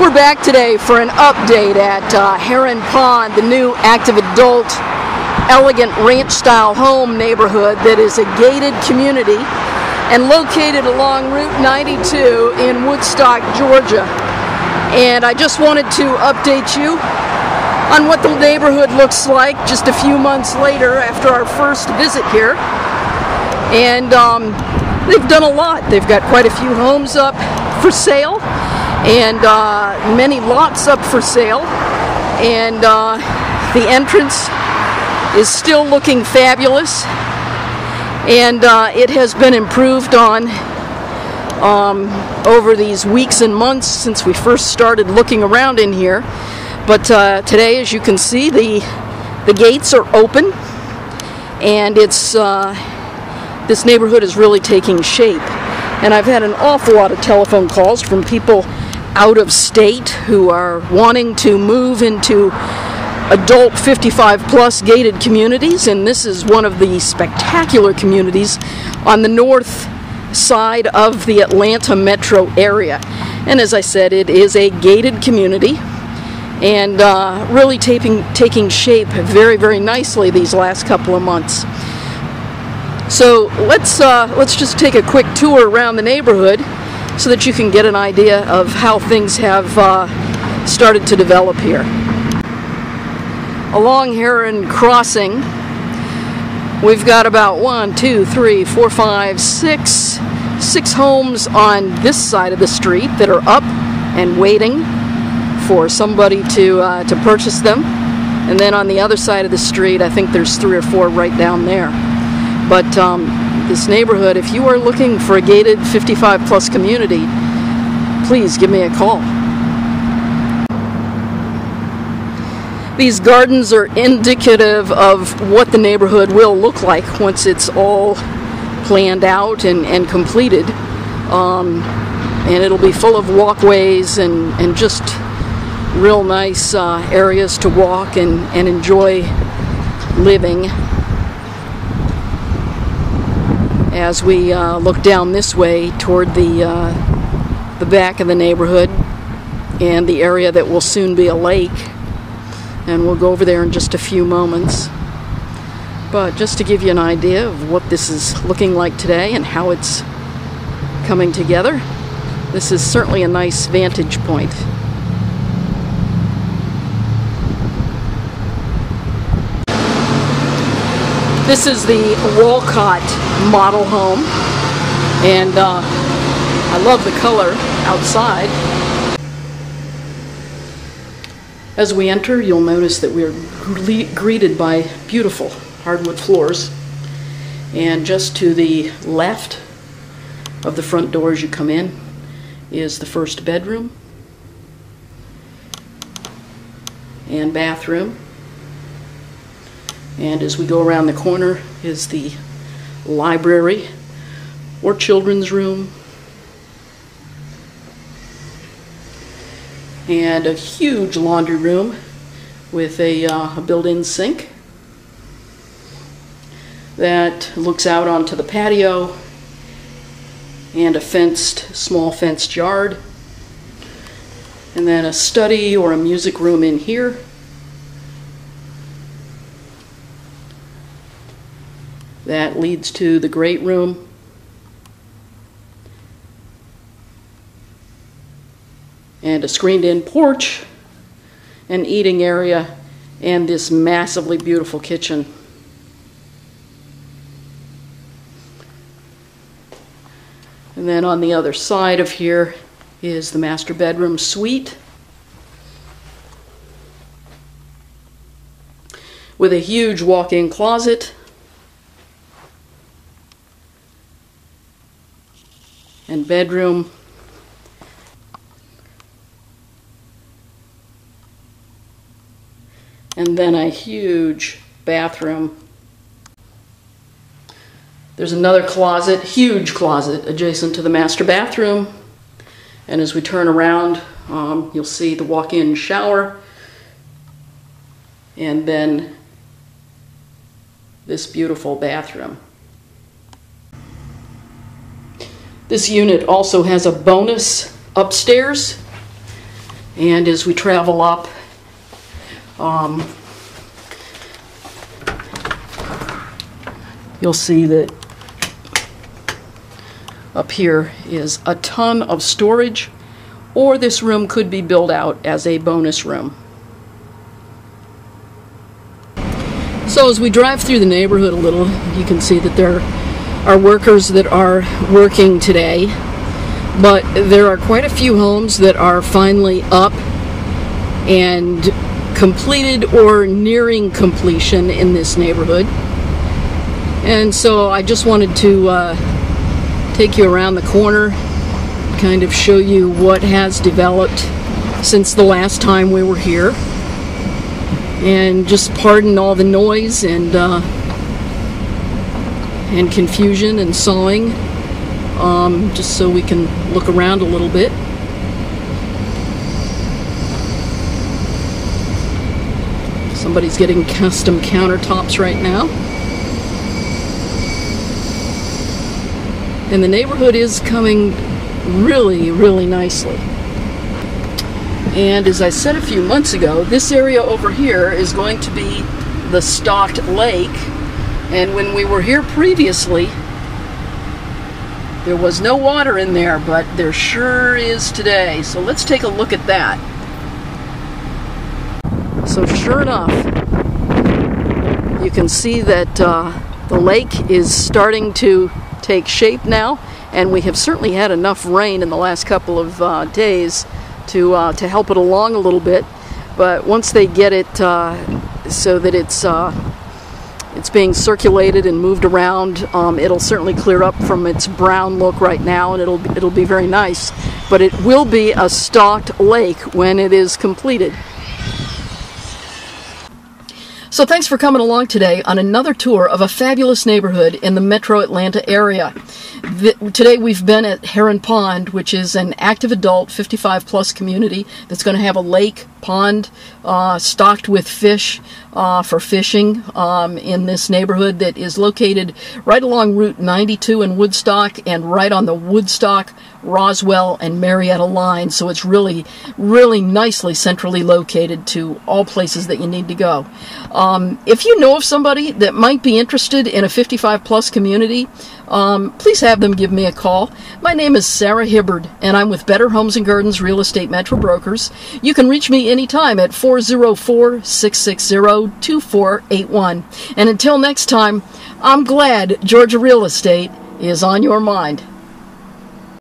We're back today for an update at uh, Heron Pond, the new active adult, elegant ranch style home neighborhood that is a gated community and located along Route 92 in Woodstock, Georgia. And I just wanted to update you on what the neighborhood looks like just a few months later after our first visit here. And um, they've done a lot. They've got quite a few homes up for sale and uh, many lots up for sale. And uh, the entrance is still looking fabulous. And uh, it has been improved on um, over these weeks and months since we first started looking around in here. But uh, today, as you can see, the the gates are open, and it's uh, this neighborhood is really taking shape. And I've had an awful lot of telephone calls from people out of state who are wanting to move into adult 55 plus gated communities, and this is one of the spectacular communities on the north side of the Atlanta metro area. And as I said, it is a gated community and uh, really taking, taking shape very, very nicely these last couple of months. So let's, uh, let's just take a quick tour around the neighborhood so that you can get an idea of how things have uh, started to develop here. Along Heron Crossing, we've got about one, two, three, four, five, six, six homes on this side of the street that are up and waiting for somebody to uh, to purchase them. And then on the other side of the street, I think there's three or four right down there. But um, this neighborhood, if you are looking for a gated 55 plus community, please give me a call. These gardens are indicative of what the neighborhood will look like once it's all planned out and, and completed. Um, and it'll be full of walkways and, and just real nice uh, areas to walk and, and enjoy living as we uh, look down this way toward the uh, the back of the neighborhood and the area that will soon be a lake. And we'll go over there in just a few moments. But just to give you an idea of what this is looking like today and how it's coming together this is certainly a nice vantage point This is the Walcott model home, and uh, I love the color outside. As we enter, you'll notice that we're greeted by beautiful hardwood floors. And just to the left of the front door as you come in is the first bedroom and bathroom. And as we go around the corner is the library or children's room. And a huge laundry room with a, uh, a built-in sink that looks out onto the patio and a fenced, small fenced yard. And then a study or a music room in here. That leads to the great room. And a screened in porch, an eating area, and this massively beautiful kitchen. And then on the other side of here is the master bedroom suite with a huge walk-in closet and bedroom. And then a huge bathroom. There's another closet, huge closet, adjacent to the master bathroom. And as we turn around, um, you'll see the walk-in shower. And then this beautiful bathroom. This unit also has a bonus upstairs And as we travel up, um, you'll see that up here is a ton of storage, or this room could be built out as a bonus room. So as we drive through the neighborhood a little, you can see that there are workers that are working today, but there are quite a few homes that are finally up and completed or nearing completion in this neighborhood. And so I just wanted to uh, take you around the corner, kind of show you what has developed since the last time we were here. And just pardon all the noise and uh, and confusion and sawing, um, just so we can look around a little bit. Somebody's getting custom countertops right now. And the neighborhood is coming really, really nicely. And as I said a few months ago, this area over here is going to be the stocked lake. And when we were here previously, there was no water in there, but there sure is today. So let's take a look at that. So sure enough, you can see that uh, the lake is starting to take shape now, and we have certainly had enough rain in the last couple of uh, days to uh, to help it along a little bit. But once they get it uh, so that it's uh, it's being circulated and moved around, um, it'll certainly clear up from its brown look right now, and it'll it'll be very nice. But it will be a stocked lake when it is completed. So thanks for coming along today on another tour of a fabulous neighborhood in the metro Atlanta area. today we've been at Heron Pond, which is an active adult 55 plus community that's going to have a lake, pond uh, stocked with fish uh, for fishing um, in this neighborhood that is located right along Route 92 in Woodstock and right on the Woodstock, Roswell, and Marietta line. So it's really, really nicely centrally located to all places that you need to go. Um, if you know of somebody that might be interested in a 55 plus community, um, please have them give me a call. My name is Sara Hibbard, and I'm with Better Homes and Gardens Real Estate Metro Brokers. You can reach me anytime at 404 660 2481. And until next time, I'm glad Georgia Real Estate is on your mind.